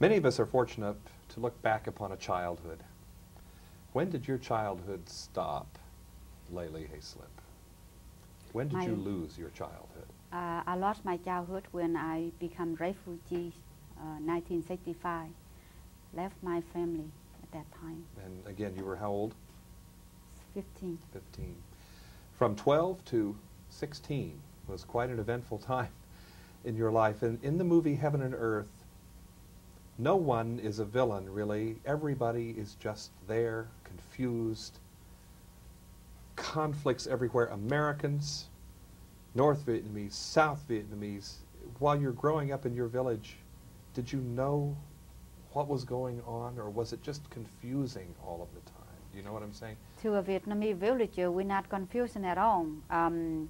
Many of us are fortunate to look back upon a childhood. When did your childhood stop, Le Ly Hayslip? When did My- you lose your childhood? Uh, I lost my childhood when I became refugee, uh, 1965. Left my family at that time, And again, you were how old? 15. 15. From 12 to 16 was quite an eventful time in your life. And in the movie Heaven and Earth, no one is a villain, really. Everybody is just there, confused. Conflicts everywhere. Americans, North Vietnamese, South Vietnamese. While you're growing up in your village, did you know what was going on, or was it just confusing all of the time? You know what I'm saying? To a Vietnamese villager, we're not confusing at all. Um,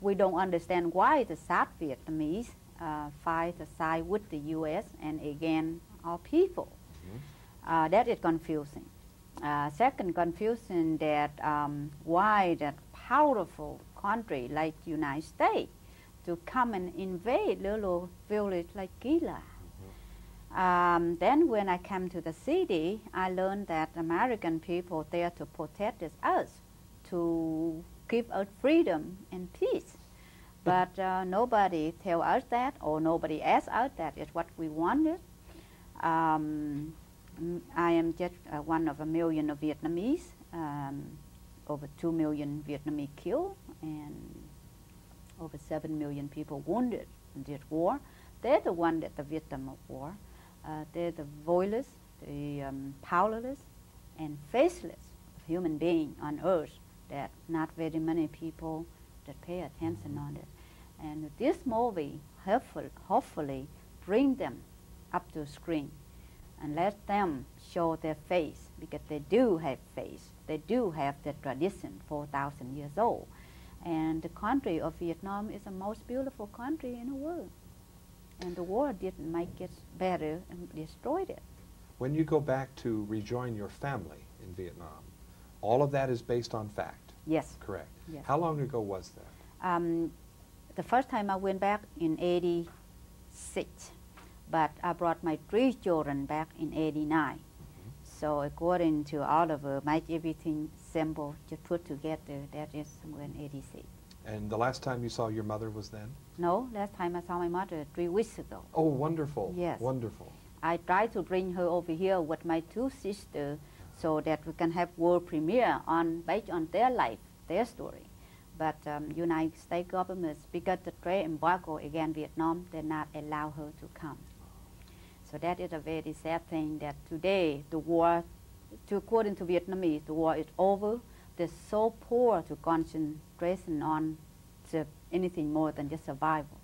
we don't understand why the South Vietnamese uh, fight side with the U.S. and again our people. Uh, that is confusing. Uh, second, confusing that um, why that powerful country like United States to come and invade little village like Ky La. Um, then when I came to the city, I learned that American people there to protect us, to give us freedom and peace. But uh, nobody tell us that, or nobody asked us that is what we wanted. Um, I am just uh, one of a million of Vietnamese, um, over two million Vietnamese killed, and over seven million people wounded in this war. They're the one that the victim of war. Uh, they're the voiceless, the um, powerless, and faceless human being on earth that not very many people that pay attention on it. And this movie hopefully, hopefully bring them up to screen and let them show their face because they do have face. They do have the tradition 4,000 years old. And the country of Vietnam is the most beautiful country in the world. And the war didn't make it better and destroyed it. When you go back to rejoin your family in Vietnam, all of that is based on fact, Yes. correct? Yes. How long ago was that? Um, the first time I went back in 86, but I brought my three children back in 89. So according to all of uh, make everything simple, just put together, that is somewhere in 86. And the last time you saw your mother was then? No, last time I saw my mother three weeks ago. Oh, wonderful. Yes. Wonderful. I tried to bring her over here with my two sisters so that we can have world premiere on based on their life, their story. But um, United States government, because the trade embargo against Vietnam, did not allow her to come. So that is a very sad thing that today the war, to, according to Vietnamese, the war is over. They're so poor to concentration on anything more than just survival.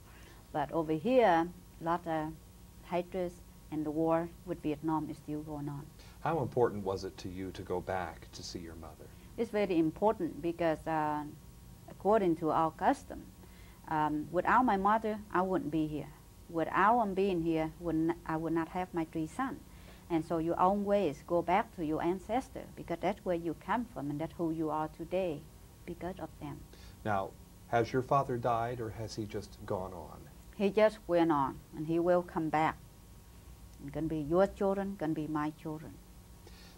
But over here, a lot of hatred and the war with Vietnam is still going on. How important was it to you to go back to see your mother? It's very important because uh, according to our custom, um, without my mother, I wouldn't be here. Without being here, would n- I would not have my three sons. And so you always go back to your ancestor because that's where you come from and that's who you are today because of them. Now, has your father died or has he just gone on? He just went on and he will come back. It's going to be your children, going to be my children.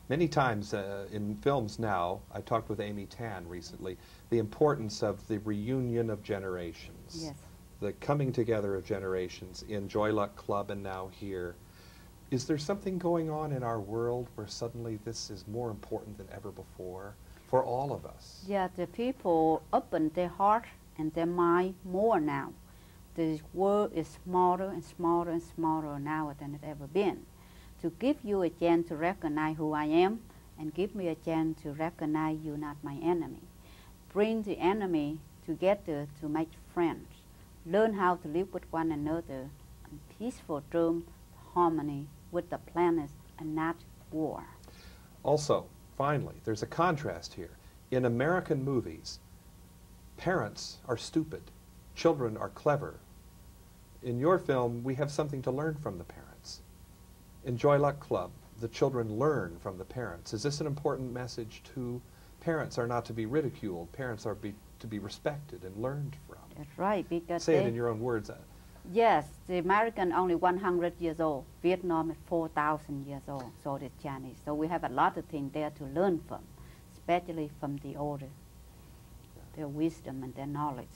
Many times uh, in films now, I talked with Amy Tan recently, the importance of the reunion of generations. Yes. The coming together of generations in Joy Luck Club and now here. Is there something going on in our world where suddenly this is more important than ever before for all of us? Yeah, the people open their heart and their mind more now. The world is smaller and smaller and smaller now than it ever been. To give you a chance to recognize who I am and give me a chance to recognize you not my enemy. Bring the enemy together to make friends. Learn how to live with one another in peaceful terms, harmony with the planet and not war. Also, finally, there's a contrast here. In American movies, parents are stupid, children are clever. In your film, we have something to learn from the parents. In Joy Luck Club, the children learn from the parents. Is this an important message to parents are not to be ridiculed, parents are be, to be respected and learned from? That's right, because Say it in your own words. Uh, Yes, the American only 100 years old. Vietnam is 4,000 years old. So the Chinese. So we have a lot of things there to learn from, especially from the older, their wisdom and their knowledge.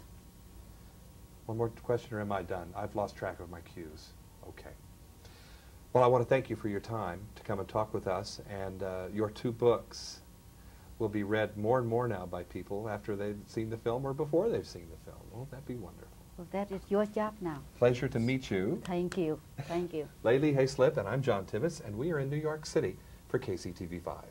One more question or am I done? I've lost track of my cues. Okay. Well, I want to thank you for your time to come and talk with us. And uh, your two books will be read more and more now by people after they've seen the film or before they've seen the film. Won't that be wonderful? Well, that is your job now. Pleasure to meet you. Thank you. Thank you. Le Ly Hayslip and I'm John Tibbetts, and we are in New York City for KCTV5.